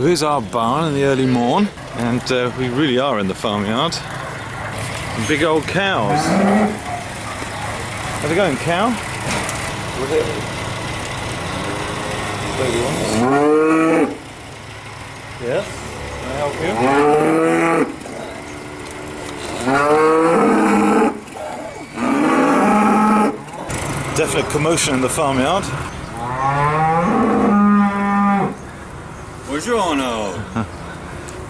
So here's our barn in the early morn, and uh, we really are in the farmyard. Big old cows. How's it going, cow? Yes? Can I help you? Definite commotion in the farmyard. Buongiorno.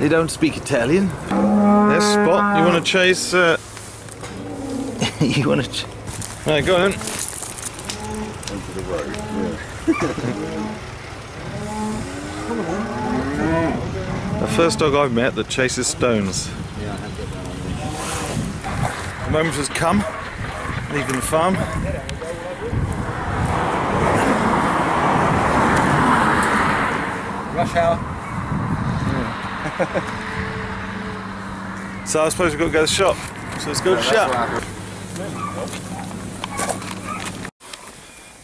They don't speak Italian. There's Spot. You want to chase? Uh... you want to? Ch- right, go on. Then. the first dog I've met that chases stones. The moment has come. Leaving the farm. Rush hour. So I suppose we've got to go to the shop. So let's go to the shop.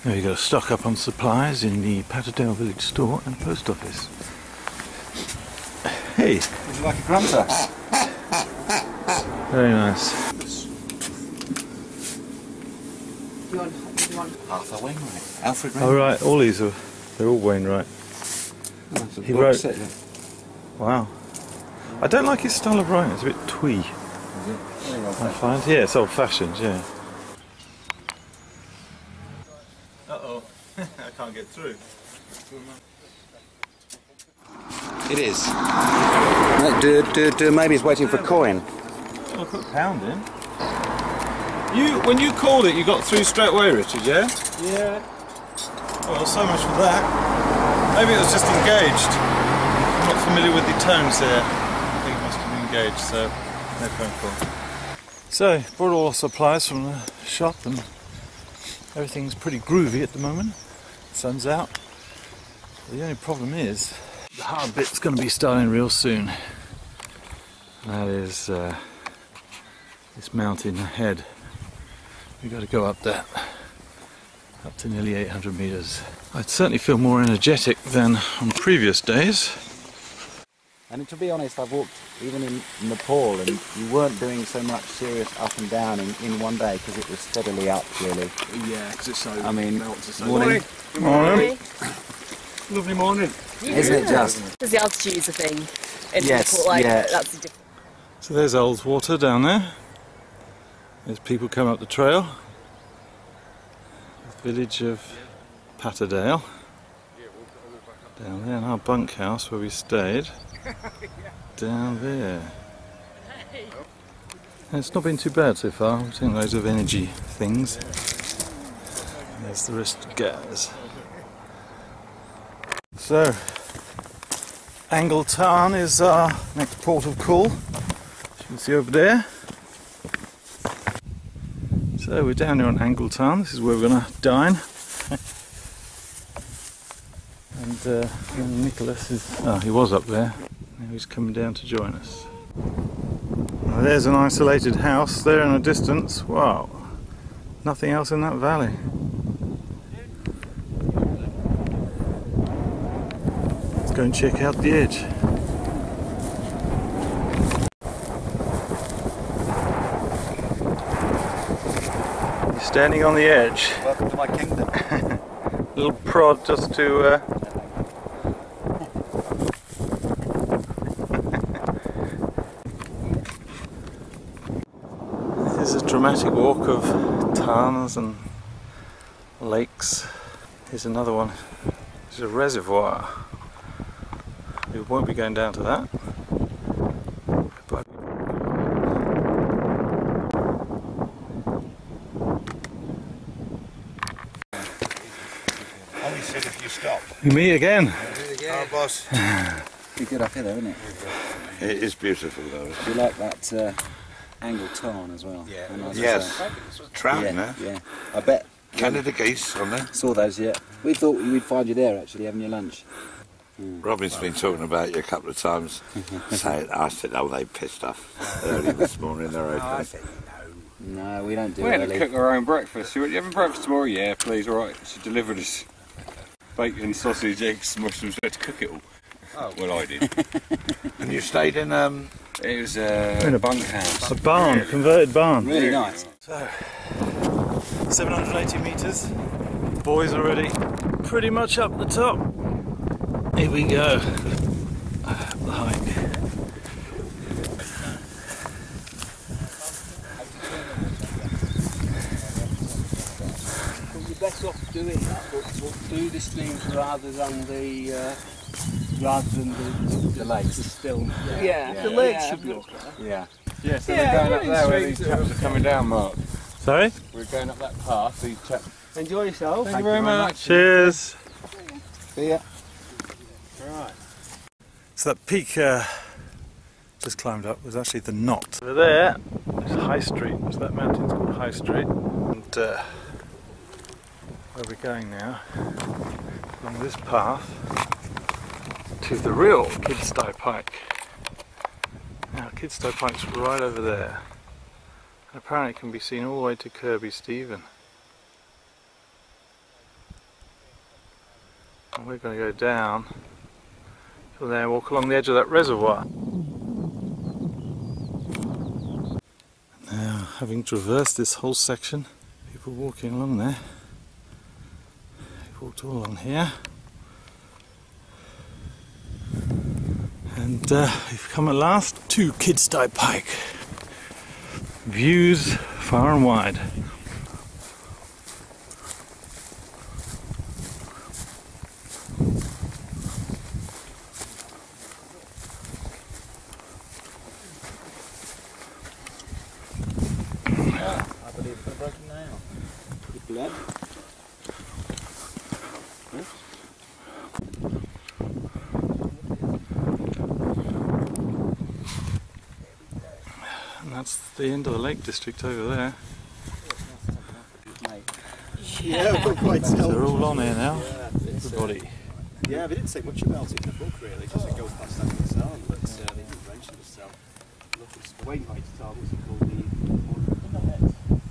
Now you've got to stock up on supplies in the Patterdale Village store and post office. Hey, Would you like a grunter? very nice. Arthur Wainwright. Alfred All right, all these are, they're all Wainwright. Wainwright. he wrote- Wow. I don't like his style of writing, it's a bit twee, I find. Yeah, it's old fashioned, yeah. Uh oh, I can't get through. It is. No, do, do, do, maybe he's waiting for a coin. I'll put pound in. You, when you called it, you got through straight away, Richard, yeah? Yeah. Well, so much for that. Maybe it was just engaged. I'm not familiar with the tones there. I think it must have been engaged, so no phone call. So, brought all supplies from the shop and everything's pretty groovy at the moment. Sun's out. The only problem is the hard bit's going to be starting real soon. That is uh, this mountain ahead. We've got to go up that up to nearly 800 meters. I'd certainly feel more energetic than on previous days. And to be honest, I've walked even in Nepal and you weren't doing so much serious up and down in, in one day because it was steadily up, really. Yeah, because it's so. I mean, melts, it's so morning. Morning. Lovely morning. Isn't it just? Because the altitude is a thing. In Yes, Nepal, like, yeah. That's the difference. So there's Ullswater down there. There's people coming up the trail. Village of Patterdale. Down there, in our bunkhouse where we stayed. Down there. And It's not been too bad so far. We've seen loads of energy things. There's the rest of guys. So, Angle Tarn is our next port of call. As you can see over there. So we're down here on Angle Tarn. This is where we're going to dine. and uh, young Nicholas is. Oh, he was up there. Now he's coming down to join us. Well, there's an isolated house there in the distance. Wow. Nothing else in that valley. Let's go and check out the edge. You're standing on the edge. Welcome to my kingdom. little prod just to uh, This is a dramatic walk of tarns and lakes. Here's another one. There's a reservoir. We won't be going down to that. But Only said if you stop. we meet again. Oh, boss. Be good up here, though, isn't it? It is beautiful, though. Do you like that uh, angle tarn as well? Yeah. Nice Yes. Trout, Yeah, yeah. I bet. Canada geese on there. Saw those yet. We thought we'd find you there actually having your lunch. Hmm. Robin's been talking about you a couple of times. saying, I said, oh, they pissed off early this morning. They're open. No, we don't do We had to cook our own breakfast. You want you having breakfast tomorrow? Yeah, please. All right. She delivered us bacon, sausage, eggs, mushrooms. We had to cook it all. Oh, well, I did. And you stayed in um, it was uh, a bunkhouse. A barn, a converted barn. Really nice. So, 780 metres. Boys already pretty much up the top. Here we go. The hike. You're better off doing that, but, but do the streams rather than the uh, rather than the, the, The lakes. the still. Yeah. the lakes should be okay. Yeah. Yeah, so Yeah, we're going up really there where sweet these chaps are coming down, Mark. Sorry? We're going up that path, these chaps. Enjoy yourself. Thank you very much. Cheers. See ya. Right. So that peak uh, just climbed up was actually the Knott. Over there is High Street. So that mountain's called High Street. And uh, where we're going now, along this path, to the real Kidsty Pike. Now Kidsty Pike's right over there. And apparently it can be seen all the way to Kirkby Stephen. And we're going to go down from there, walk along the edge of that reservoir. Now, having traversed this whole section, people walking along there. We've walked all along here. And uh, we've come at last to Kidsty Pike. Views far and wide. I believe it's a broken nail. Good blood. And that's the end of the Lake District over there. Yeah, we're quite So they're all on here now. Yeah, it's, uh, Everybody. yeah, they didn't say much about it in the book really, just to go past that concern, but uh, they didn't mention it, so. Look, it's Wainwright's town was called the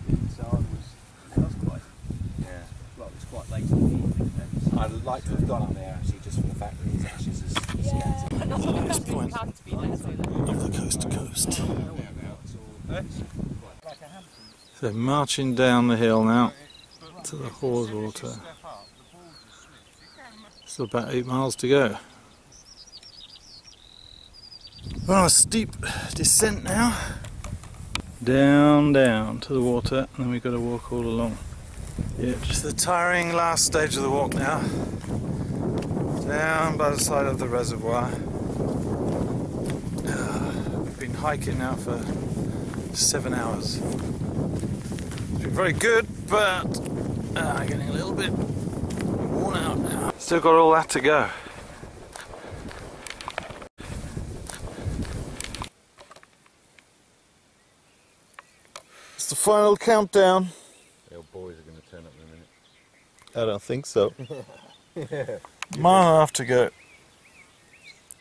Concern was, that was quite, Yeah. well, it was quite late in the evening. I'd like to have gone up there actually just for the fact that his ashes is scattered. This point of the coast to coast. So marching down the hill now to the Haweswater. Still about eight miles to go. We're on a steep descent now. Down, down to the water, and then we've got to walk all along. Yeah, just the tiring last stage of the walk now. Down by the side of the reservoir. Uh, we've been hiking now for seven hours. It's been very good, but uh, getting a little bit worn out now. Still got all that to go. It's the final countdown. The old boys are going to turn up in a minute. I don't think so. Mile and a half to go.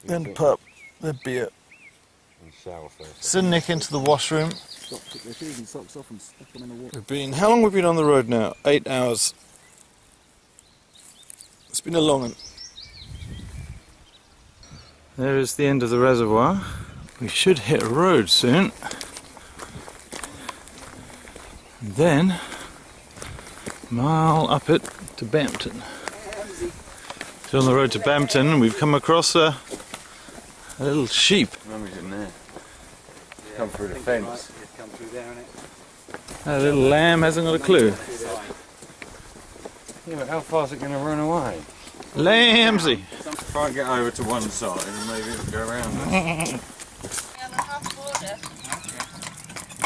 Then pub, then beer. And shower first. Send Nick into the washroom. Stop, took their shoes and socks off and stuck them in the water. We've been, how long have we been on the road now? Eight hours. It's been a long one. There is the end of the reservoir. We should hit a road soon. And then, mile up it to Bampton. So on the road to Bampton, we've come across a, a little sheep. Mummy's in there. Come through the fence. Come through there and it. A little lamb hasn't got a clue. Yeah, but how far's it going to run away? Lambsy! If I get over to one side, and maybe it'll go around.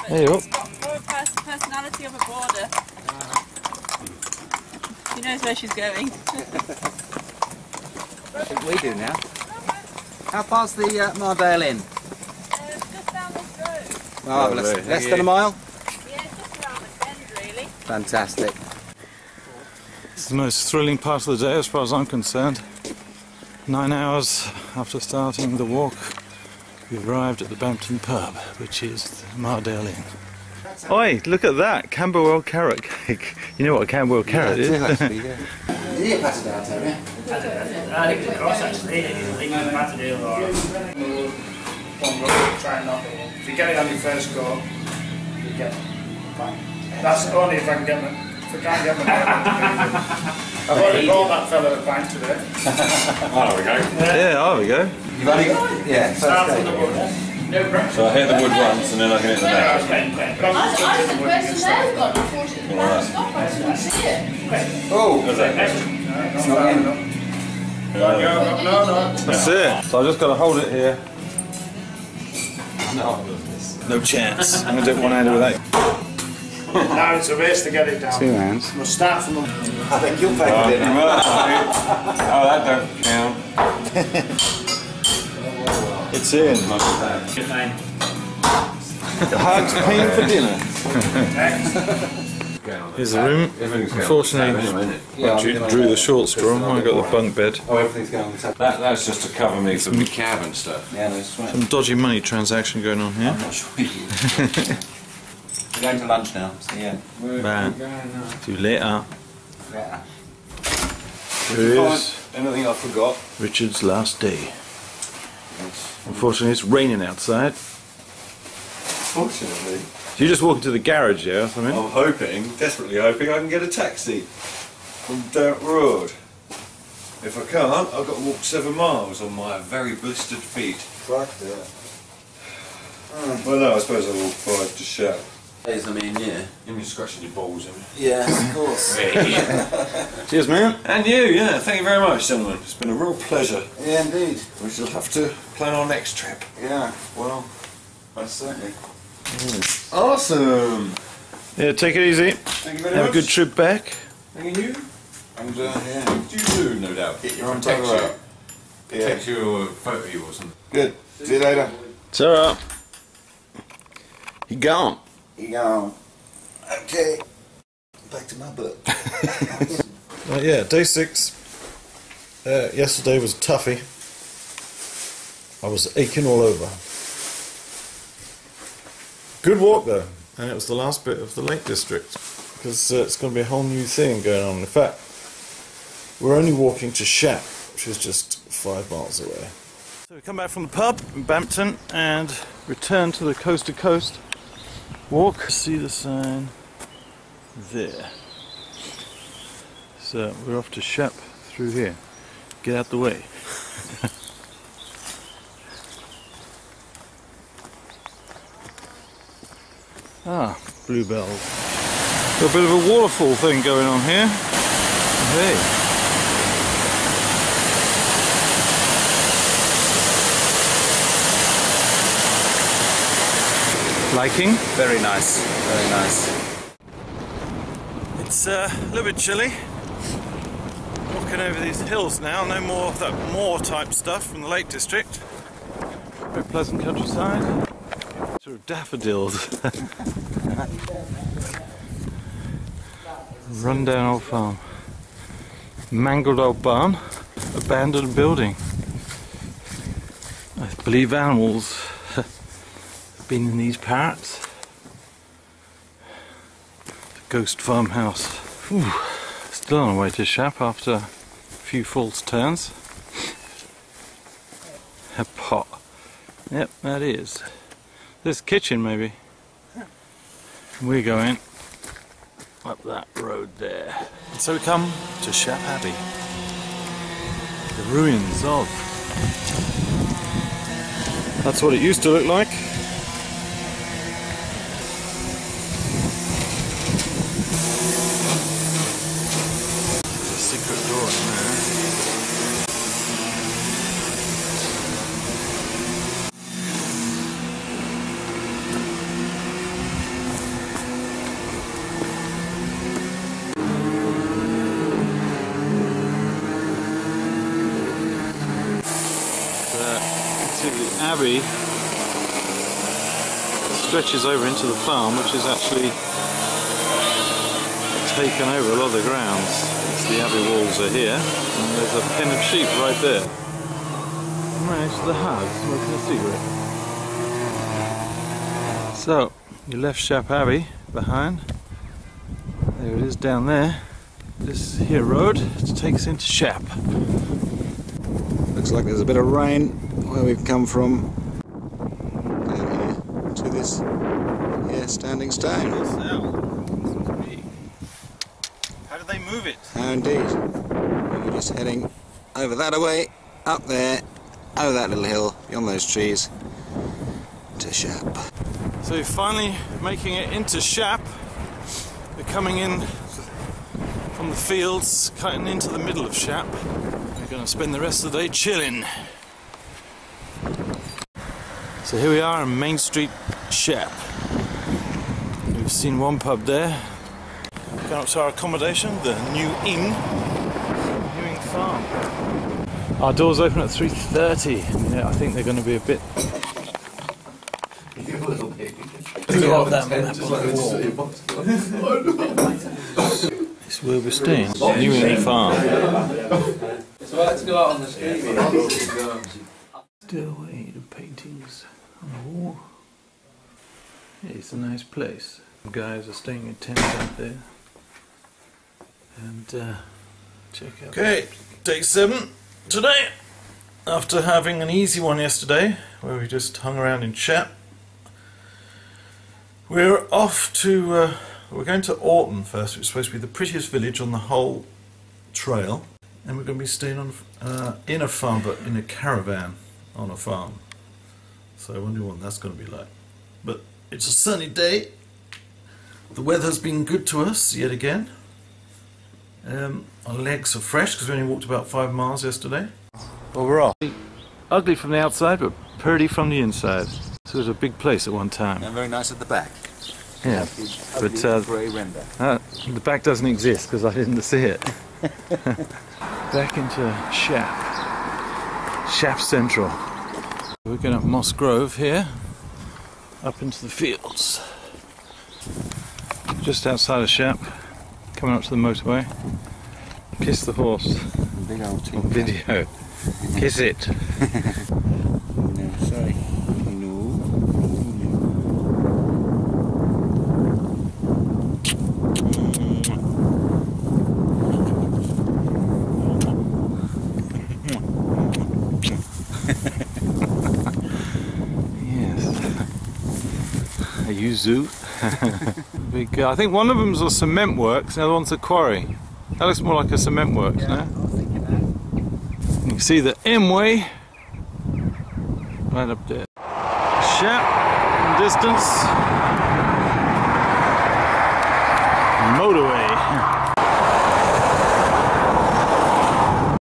There you go. More a pers- personality of a border. She knows where she's going. I think we do now. How far's the uh, Mardale Inn? just down this road. Marvellous. Lovely. Less than a mile? Yeah, just around the bend, really. Fantastic. It's the most thrilling part of the day as far as I'm concerned. Nine hours after starting the walk, we've arrived at the Bampton pub, which is the Mardale Inn. Oi, look at that, Camberwell carrot cake. You know what a Camberwell carrot is? actually, yeah. Is he a Patterdale Terrier? I think it's a cross actually. I think it's a Patterdale or a one road, try and knock it in. If you get it on your first go, you get That's only if I can get them. If I can't get them, I've already bought that fella a pint today. Oh, there we go. Yeah, there we go. You've only got. Yeah, Start from the wood. No pressure. So I hit the wood once and then I can hit the neck. Pen, pen. But I'm I, just I doing said, the wood the stuff. nail gone? I thought it was round stop. I couldn't see it. Oh, Does it? It's not in. No, no, no, no. That's it. So I just got to hold it here. No. No chance. I'm gonna do it one handed with that. Now it's a race to get it down. two hands. We'll start from the I think you'll pay for dinner. oh, that don't count. It's in. good name. Hugs paying for dinner. Here's the room. Everything's going Unfortunately, on the tab anyway, isn't it? Yeah, I'm drew, drew the short straw. I got the bunk bed. Oh, everything's going on the table. That, that's just to cover me for my cab and stuff. Yeah, no sweat. Some dodgy money transaction going on here. I'm not sure We're going to lunch now, so yeah. Right. See you later. yeah. Here is Anything I forgot? Richard's last day. Unfortunately, it's raining outside. Fortunately, So you just walk into the garage there or something? I'm hoping, desperately hoping, I can get a taxi from Derek Road. If I can't, I've got to walk seven miles on my very blistered feet. Fuck that. Hmm. Well, no, I suppose I'll walk five to shout. I mean, yeah. And you're scratching your balls in Yeah, of course. Cheers, man. And you, yeah, thank you very much, gentlemen. It's been a real pleasure. yeah, indeed. We shall have to plan our next trip. Yeah, well, most certainly. Awesome! Yeah, take it easy. Thank you very Have a good trip back. Thank you. And, uh, yeah. You too, no doubt. Get your own time out. Yeah. Takes you a photo of you or something. Good. See you later. So, he gone. You go. Okay. Back to my book. Right, yeah, day six. Uh, yesterday was toughy. I was aching all over. Good walk though, and it was the last bit of the Lake District because uh, it's going to be a whole new thing going on. In fact, we're only walking to Shap, which is just five miles away. So we come back from the pub in Bampton and return to the coast to coast walk. See the sign there. So we're off to Shap through here. Get out the way. Ah, bluebells. A bit of a waterfall thing going on here. Hey. Liking? Very nice. Very nice. It's uh, a little bit chilly. Walking over these hills now, no more of that moor type stuff from the Lake District. Very pleasant countryside. Sort of daffodils. Rundown old farm. Mangled old barn. Abandoned building. I believe animals have been in these parrots ghost farmhouse. Whew. Still on the way to Shap after a few false turns. A pot. Yep, that is. This kitchen maybe. We're going up that road there. And so we come to Shap Abbey. The ruins of. That's what it used to look like. Stretches over into the farm, which is actually taken over a lot of the grounds. The abbey walls are here, and there's a pen of sheep right there. Right, the house, smoking a cigarette. So, you left Shap Abbey behind. There it is down there. this here road to take us into Shap. Looks like there's a bit of rain where we've come from down here to this here standing stone. How did they move it? How indeed. We're just heading over that away, up there, over that little hill, beyond those trees, to Shap. So we're finally making it into Shap. We're coming in from the fields, cutting into the middle of Shap. We're going to spend the rest of the day chilling. So here we are on Main Street, Shap. We've seen one pub there. Going up to our accommodation, the New Inn, Ewing Farm. Our doors open at 3.30. Yeah, I think they're going to be a bit It's where we're staying. New Inn Farm. So let's go out on the street. Stairway to paintings on the wall. It's a nice place. Guys are staying in tents out there. And uh, check out. Okay, day seven today. After having an easy one yesterday, where we just hung around in chat, we're off to. Uh, we're going to Orton first. It's supposed to be the prettiest village on the whole trail, and we're going to be staying on uh, in a farm, but in a caravan on a farm. So I wonder what that's going to be like. But it's a sunny day. The weather's been good to us yet again. Um, our legs are fresh because we only walked about five miles yesterday. Well, we're off. Ugly from the outside, but pretty from the inside. So it was a big place at one time. And very nice at the back. Yeah, but uh, grey render. uh, the back doesn't exist because I didn't see it. Back into Shap. Shap Central. We're going up Moss Grove here, up into the fields. Just outside of Shap, coming up to the motorway. Kiss the horse Big old on video. Kiss it. No, sorry. No. Yes. A yuzu. Big. Uh, I think one of them's a cement works, the other one's a quarry. That looks more like a cement works, no? You can see the M-way right up there. Shap distance. Motorway.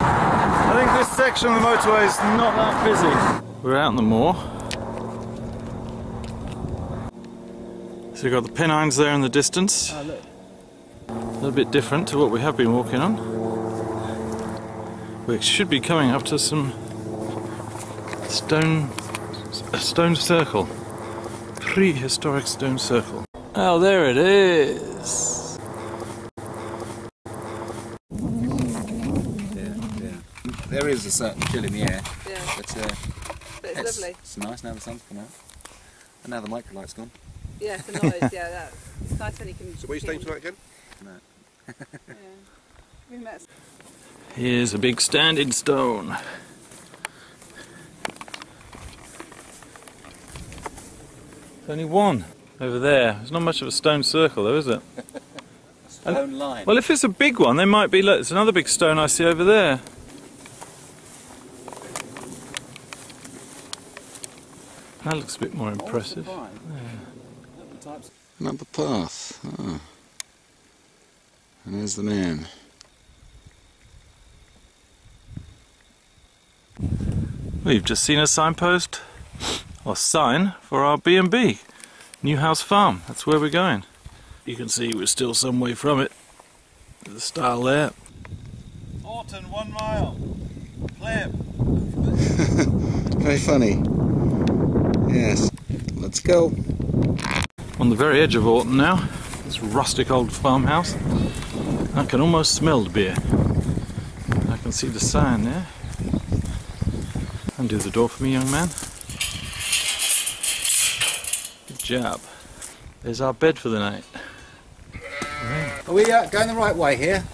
I think this section of the motorway is not that busy. We're out in the moor. So you've got the Pennines there in the distance. A little bit different to what we have been walking on. We should be coming up to some stone, a stone circle, prehistoric stone circle. Oh, there it is. Yeah, yeah. There is a certain chill in the air, Yeah, but uh, but it's it's, lovely. it's nice now the sun's come out. And now the microlight's gone. Yeah, the noise. Yeah, that, it's nice when you can. So where are you staying tonight again? Yeah. We met. Here's a big standing stone. There's only one over there. There's not much of a stone circle, though, is it? Stone line. Well, if it's a big one, there might be. Look, there's another big stone I see over there. That looks a bit more impressive. Up the path. Ah. And there's the man. We've just seen a signpost or sign for our B&B, Newhouse Farm. That's where we're going. You can see we're still some way from it. The style there. Orton, one mile. Pleb. Very funny. Yes. Let's go. On the very edge of Orton now. This rustic old farmhouse. I can almost smell the beer. I can see the sign there. Undo the door for me, young man. Good job. There's our bed for the night. Are we uh, going the right way here?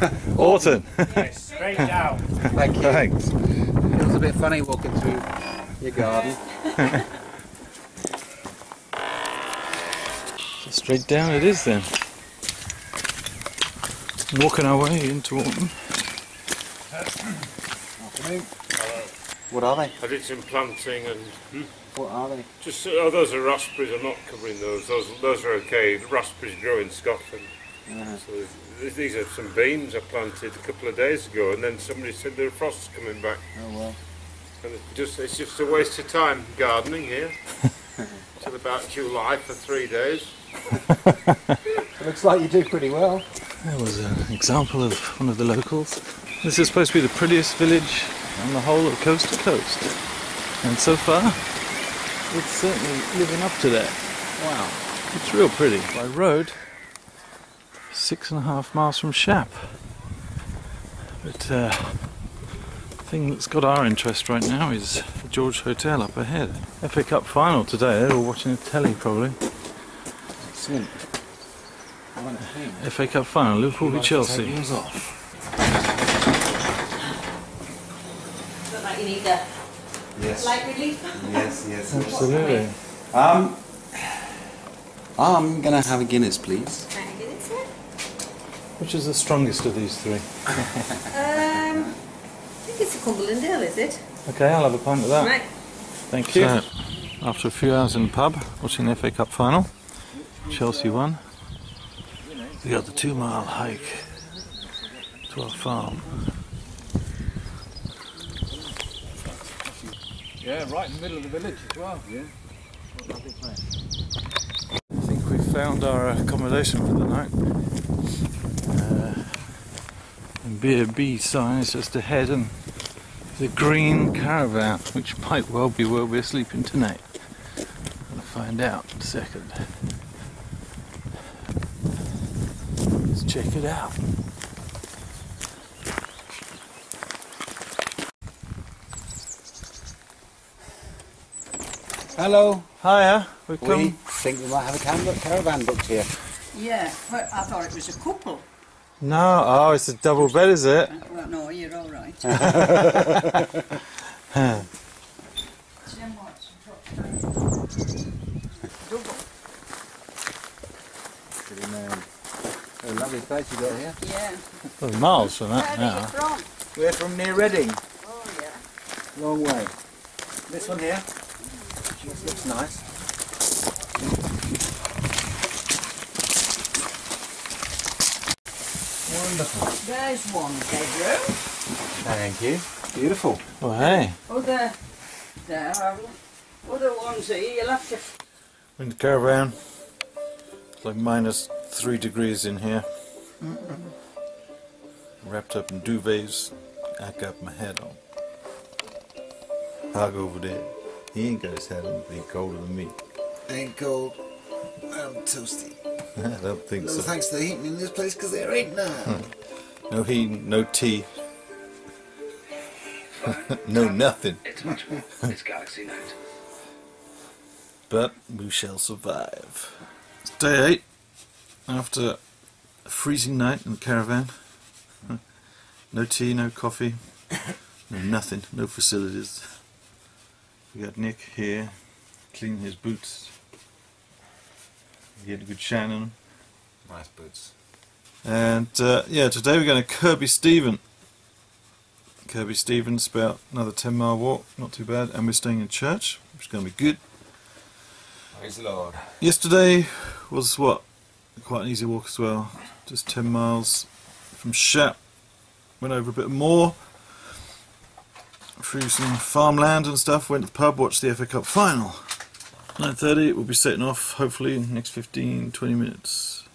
Orton. Yes, straight down. Thank you. Thanks. It was a bit funny walking through your garden. So straight down it is then. Walking our way into Orton. Afternoon. What are they? I did some planting and What are they? just oh those are raspberries. I'm not covering those. Those those are okay. The raspberries grow in Scotland. Uh, So these are some beans I planted a couple of days ago, and then somebody said there are frosts coming back. oh well. And it's just it's just a waste of time gardening here till about July for three days. It looks like you do pretty well. There was an example of one of the locals. This is supposed to be the prettiest village on the whole of coast to coast. And so far, it's certainly living up to that. Wow. It's real pretty. By road, six and a half miles from Shap. But uh, the thing that's got our interest right now is the George Hotel up ahead. FA Cup final today. They're all watching the telly probably. Excellent. I went to think. FA Cup final, Liverpool v Chelsea. Look like you need a Yes. light relief. Yes, yes. Absolutely. Um, I'm gonna have a Guinness, please. Can I get? Which is the strongest of these three? Um, I think it's a Cumberland Ale, is it? Okay, I'll have a pint of that. Right. Thank you. So, after a few hours in the pub, watching the FA Cup final, Chelsea one. We got the two mile hike to our farm. Yeah, right in the middle of the village as well. Yeah. I think we found our accommodation for the night. Uh, and B&B sign is just ahead and the green caravan, which might well be where we're sleeping tonight. We'll find out in a second. Let's check it out. Hello. Hiya, we We think we might have a cam- caravan booked here. Yeah, but I thought it was a couple. No, oh, it's a double bed, is it? Well, no, you're all right. Double. Pretty man. A lovely place you got here. Yeah. Well, miles from Where that are you now. from? We're from near Reading. Oh, yeah. Long way. This one here. This looks nice. Wonderful. There's one bedroom. Thank you. Beautiful. Oh, hey. Other, there are other ones here. You'll have to. In the caravan, it's like minus three degrees in here. Wrapped up in duvets. I got my hat on. Hug over there. He ain't got his hat on, but he colder than me. Ain't cold. I'm toasty. I don't think No so. thanks to the heating in this place because there ain't none. Hmm. No heat, no tea. no nothing. It's much more this galaxy night. But we shall survive. It's day eight after a freezing night in the caravan. No tea, no coffee, no nothing, no facilities. We got Nick here, cleaning his boots. We had a good shine on them. Nice boots. And uh, yeah, today we're going to Kirkby Stephen. Kirkby Stephen's about another 10 mile walk, not too bad, and we're staying in church, which is going to be good. Praise the Lord. Yesterday was what? Quite an easy walk as well. Just 10 miles from Shap. Went over a bit more. Through some farmland and stuff. Went to the pub, watched the FA Cup final. 9.30, we'll be setting off hopefully next 15 20 minutes.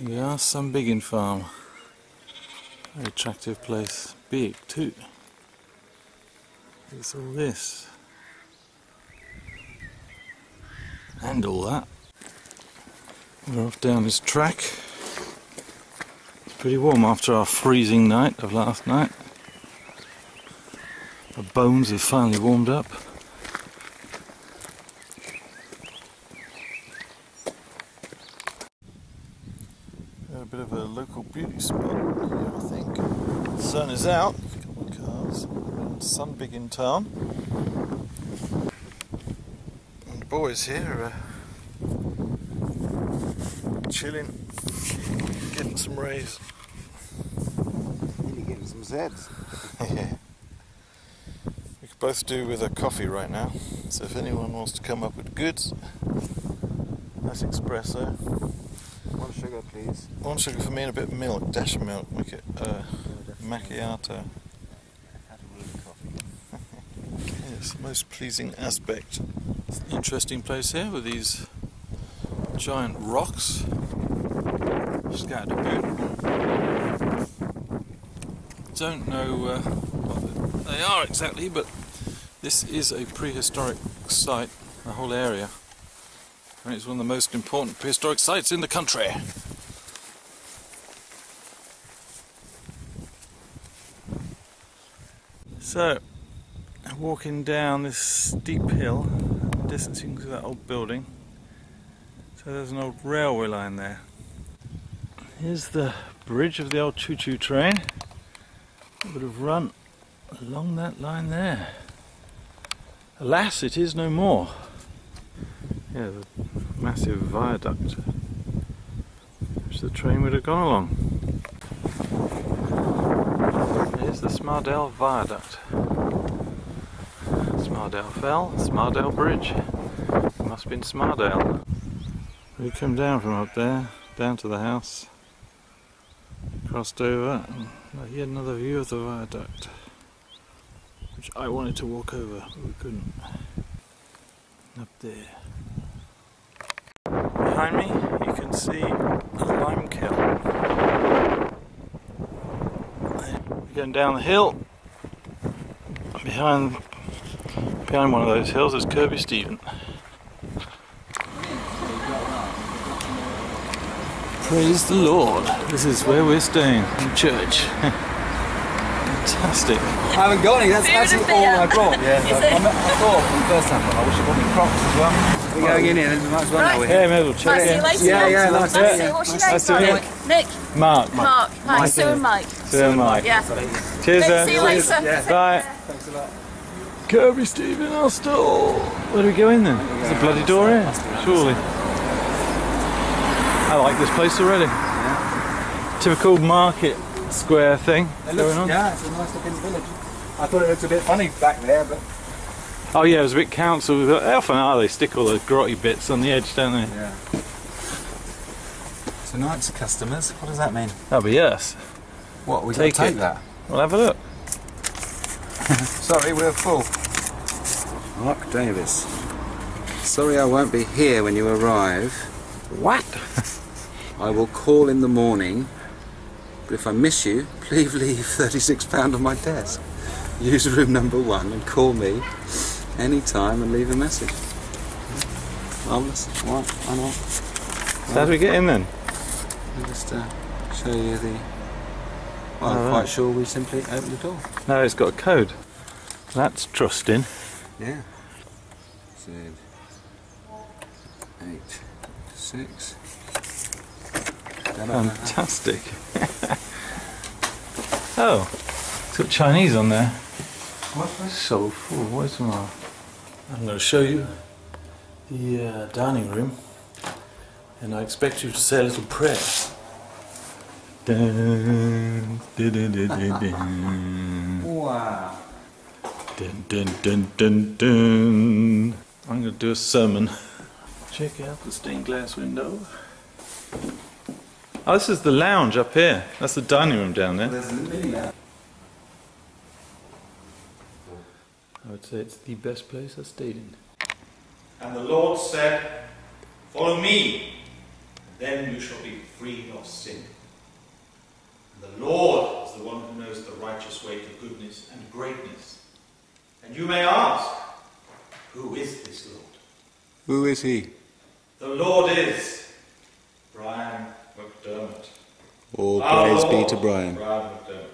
Yeah, some biggin farm. Very attractive place. Big too. There's all this. And all that. We're off down this track. It's pretty warm after our freezing night of last night. Our bones have finally warmed up. A bit of a local beauty spot here, I think. The sun is out, a couple of cars, Sunbiggin Tarn. And the boys here are uh, chilling, getting some rays. Really getting some Zeds. yeah. We could both do with a coffee right now. So if anyone wants to come up with goods, nice espresso. One sugar, please. One sugar for me and a bit of milk, dash of milk, make it uh, macchiato. yes, the most pleasing aspect. It's an interesting place here with these giant rocks scattered about. Don't know uh, what they are exactly, but this is a prehistoric site, the whole area. And it's one of the most important prehistoric sites in the country. So, walking down this steep hill, distancing to that old building. So there's an old railway line there. Here's the bridge of the old choo-choo train. It would have run along that line there. Alas, it is no more. Yeah, the massive viaduct which the train would have gone along. Here's the Smardale Viaduct. Smardale Fell, Smardale Bridge. It must have been Smardale. We come down from up there, down to the house, crossed over, and yet another view of the viaduct, which I wanted to walk over, but we couldn't. Up there. Behind me, you can see a lime kiln. We're going down the hill, behind behind one of those hills is Kirkby Stephen. Praise the Lord. This is where we're staying in church. Fantastic. I haven't got any, that's actually all I brought. Yeah, I, I, I thought from the first time, I wish I brought me Crocs as well. We're going in here, then we might as well now we're Yeah, here. may as check Right, see you it. later. Yeah, yeah, nice to Nice meet you. What's your Nice name? to by meet the way? Nick. Mark. Mark. Hi, Sue and Mike. See you, Mike. Yeah. Cheers, Nick, then. see you later. Bye. Thanks a lot. Kirkby Stephen Hostel. Where do we go in then? There's a bloody door here, surely. I like this place already. Typical market square thing It going looks, on. yeah, it's a nice looking village. I thought it looked a bit funny back there, but Oh yeah, it was a bit council. They often are. They stick all those grotty bits on the edge, don't they? yeah. Tonight's customers, what does that mean? That'll be us. What, we Take take that? We'll have a look. Sorry, we're full. Mark Davis. Sorry I won't be here when you arrive. What? I will call in the morning, but if I miss you, please leave £36 on my desk. Use room number one and call me any time and leave a message. Marvellous. Why not? So how do we get in then? I'll just uh, show you the... Well, I'm Alright. quite sure we simply open the door. No, it's got a code. That's trusting. Yeah. Z eight six. Fantastic. oh, it's got Chinese on there. What? So full. Where's my? I'm going to show you the uh, dining room, and I expect you to say a little prayer. Dun, dun, dun, dun, dun, dun. Wow. Dun, dun, dun, dun, dun. I'm going to do a sermon. Check out the stained glass window. Oh, this is the lounge up here. That's the dining room down there. There's a mini now. I would say it's the best place I've stayed in. And the Lord said, Follow me, then you shall be free of sin. And the Lord is the one who knows the righteous way to goodness and greatness. And you may ask, Who is this Lord? Who is he? The Lord is Brian McDermott. All praise be to Brian. Brian McDermott,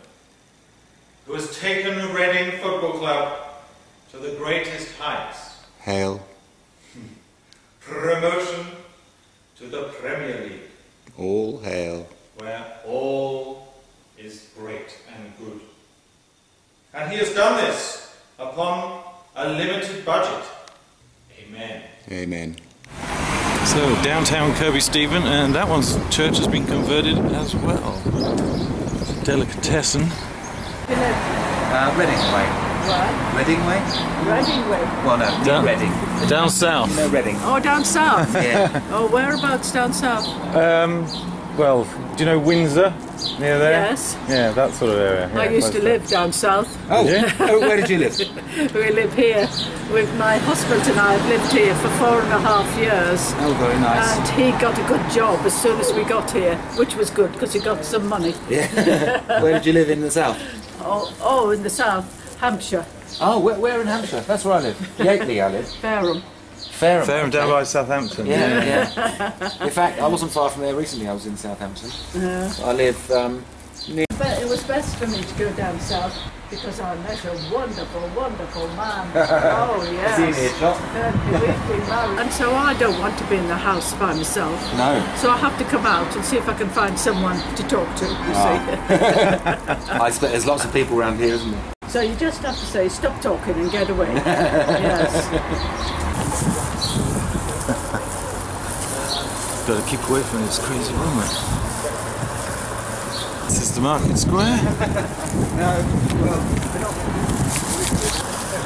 who has taken the Reading Football Club to the greatest heights. Hail. Hmm. Promotion to the Premier League. All hail. where all is great and good. And he has done this upon a limited budget. Amen. Amen. So downtown Kirkby Stephen, and that one's church has been converted as well. a Delicatessen. Uh, Reading Way. Right. Reading Way? Reading Way. Well, no, Down- Reading. Down south. No, know Reading? Oh, down south. Yeah. Oh, whereabouts down south? Um, well, do you know Windsor near there? Yes. Yeah, that sort of area. I used to close live down south. Oh, Yeah? oh, where did you live? We live here with my husband and I have lived here for four and a half years. Oh, very nice. And he got a good job as soon as we got here, which was good because he got some money. Yeah. where did you live in the south? Oh, oh in the south, Hampshire, Oh, where, where in Hampshire? That's where I live. Yateley, I live. Fareham. Fareham. Fairham down by Southampton. Yeah, yeah. In fact, I wasn't far from there recently. I was in Southampton. Yeah. I live um, near. But it was best for me to go down south because I met a wonderful, wonderful man. oh, yes. Is he? And we've been married. And so I don't want to be in the house by myself. No. So I have to come out and see if I can find someone to talk to, you Ah. I expect there's lots of people around here, isn't there? so you just have to say, stop talking and get away. yes. Better keep away from this crazy woman. This is the market square. No.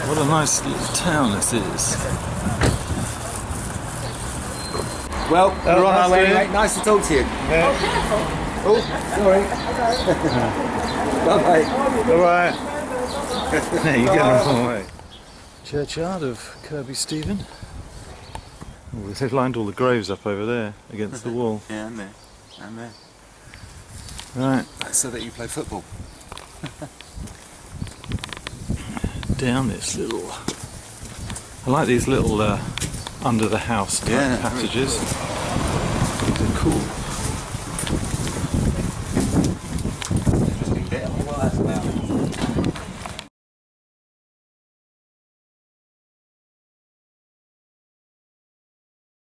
What a nice little town this is. Well, Oh, we're on our way, to you. mate. Nice to talk to you. Yeah. Oh, oh sorry. Bye bye. Alright. there you go. All right. Churchyard of Kirkby Stephen. They've lined all the graves up over there against the wall. Yeah, I'm there. I'm there. Right, So that you play football. down this little. I like these little uh, under the house Yeah. passages. These are cool.